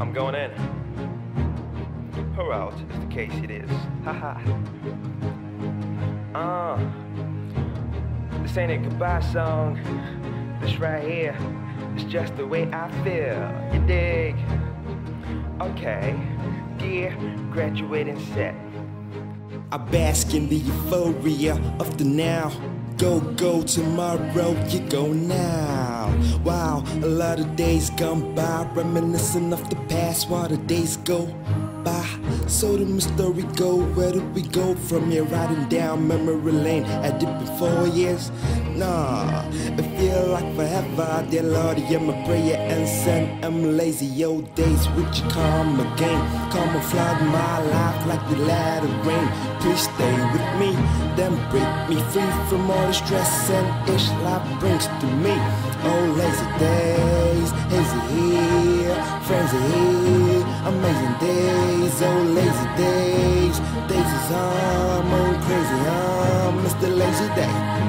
I'm going in. Pour out, as the case it is. Haha. uh, this ain't a goodbye song. This right here is just the way I feel. You dig? Okay, dear graduating set. I bask in the euphoria of the now. Go, go, tomorrow, you go now. Wow, a lot of days gone by, reminiscing of the past while the days go. So the mystery go, where do we go from here? Riding down memory lane, had it been four years? Nah, it feel like forever. Dear Lord, hear my prayer and send them lazy old days. Would you come again? Come and flood my life like the latter rain. Please stay with me, then break me free from all the stress and ish life brings to me. Oh, lazy days, hazy here, friends are here, amazing days, oh, lazy days, days is on, on crazy, on, Mr. Lazy Day.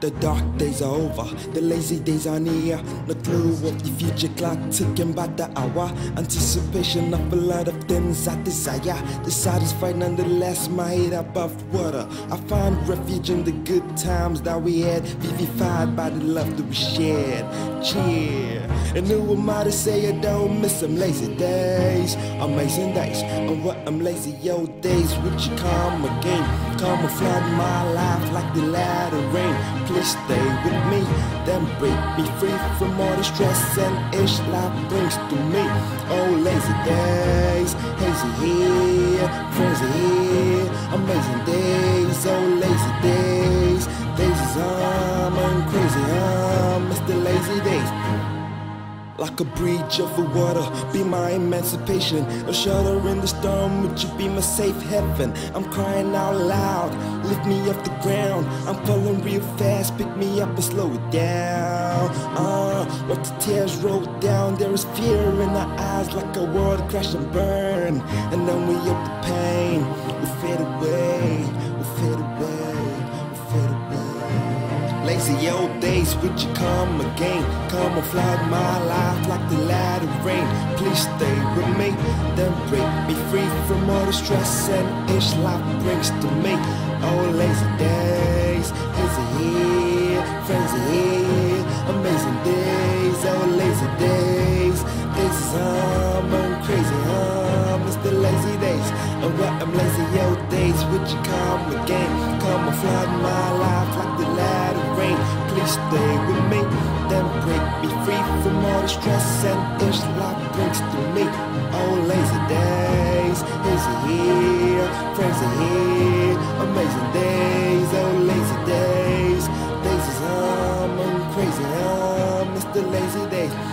The dark days are over, the lazy days are near. No clue of the future clock ticking by the hour. Anticipation of a lot of things I desire. The satisfied nonetheless, my head above water. I find refuge in the good times that we had, vivified by the love that we shared. Cheer. And who am I to say I don't miss some lazy days? Amazing days, and what I'm lazy old days. Would you come again? Come and flood my life like the latter rain. Please stay with me, then break me free from all the stress and ish life brings to me. Oh, lazy days, hazy here, are here, amazing days, oh, lazy days, Like a bridge over water, be my emancipation. A shelter in the storm, would you be my safe heaven? I'm crying out loud, lift me off the ground. I'm falling real fast, pick me up and slow it down. Uh, let the tears roll down, there is fear in our eyes like a world crash and burn. And then we up the pain, we fade away, Lazy old days, would you come again? Come and flood my life like the light of rain. Please stay with me, then break me free from all the stress and ish life brings to me. Oh, lazy days, hazy here, friends are here, amazing days, oh, lazy days. Days is um, I'm crazy, um, it's the lazy days. And what I'm lazy old days, would you come again? Come and flood my life like the Please stay with me, then break me free from all the stress and ish life brings to me. Oh, lazy days, hazy here, friends are here, amazing days, oh, lazy days. Days is um, I'm crazy, it's the lazy days.